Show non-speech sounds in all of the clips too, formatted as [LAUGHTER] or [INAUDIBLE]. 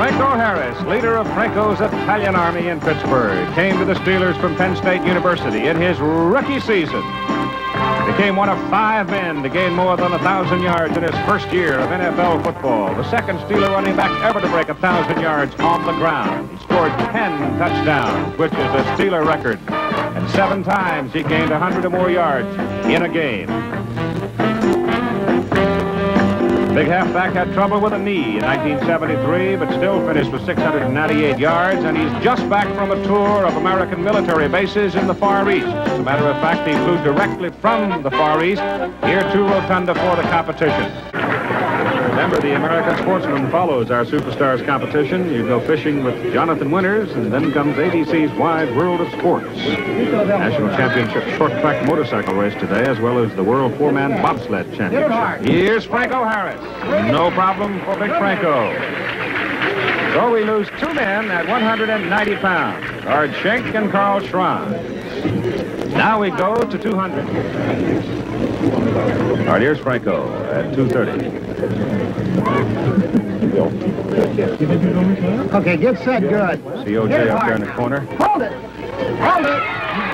Franco Harris, leader of Franco's Italian army in Pittsburgh, came to the Steelers from Penn State University in his rookie season. Became one of five men to gain more than 1,000 yards in his first year of NFL football. The second Steeler running back ever to break 1,000 yards on the ground. He scored 10 touchdowns, which is a Steeler record. And seven times he gained 100 or more yards in a game. Big halfback had trouble with a knee in 1973, but still finished with 698 yards, and he's just back from a tour of American military bases in the Far East. As a matter of fact, he flew directly from the Far East here to Rotonda for the competition. Remember, the American Sportsman follows our Superstars competition. You go fishing with Jonathan Winters, and then comes ABC's Wide World of Sports. National Championship short track motorcycle race today, as well as the World Four-Man Bobsled Championship. Here's Franco Harris. No problem for Big Franco. So we lose two men at 190 pounds, Ard Schenk and Carl Schron. Now we go to 200. All right, here's Franco at 230. Okay, get set, good. COJ up there in the corner. Hold it. Hold it.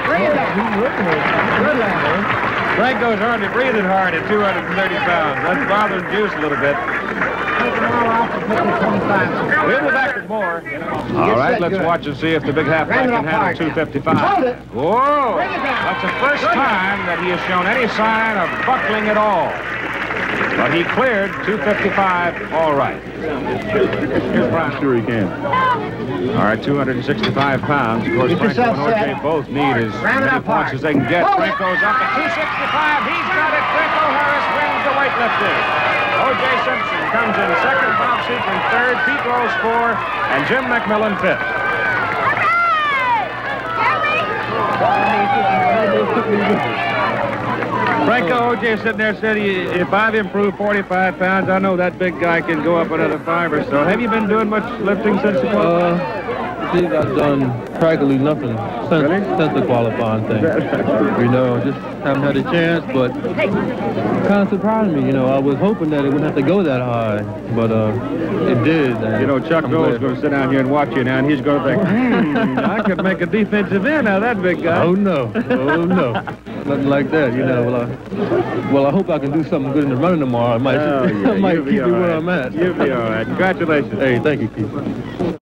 Bring it up. Good lad. Franco's hardly breathing hard at 230 pounds. That's bothering Juice a little bit. Take them all off and put the 25. We'll be back with more. All right, set let's good. watch and see if the big halfback can handle 255. Whoa! Bring it down. That's the first Good. time that he has shown any sign of buckling at all. But he cleared 255 all right. Here's Brian. Sure he can. All right, 265 pounds. Of course, Get Franco and OJ both need as Round it many up points as they can get. Hold. Franco's up at 265. He's got it. Franco Harris wins the weightlifting. O.J. Simpson comes in second, Seacon third, Pete Rose four, and Jim McMillian fifth. Franco O.J. sitting there said, he, if I've improved 45 pounds, I know that big guy can go up another five or so. Have you been doing much lifting since the Uh, think I've done practically nothing since, Really? since the qualifying thing. [LAUGHS] you know, just haven't had a chance, but kind of surprised me. You know, I was hoping that it wouldn't have to go that high, but uh, it did. You know, Chuck I'm Noll's going to sit down here and watch you now, and he's going to think, hmm, I could make a defensive end out of that big guy. Oh no! Oh no! [LAUGHS] Nothing like that. You know. Well, I, well, I hope I can do something good in the running tomorrow. I might, Oh, [LAUGHS] yeah, I might keep me all where. I'm at. You'll be all right. Congratulations. Hey, thank you, Keith.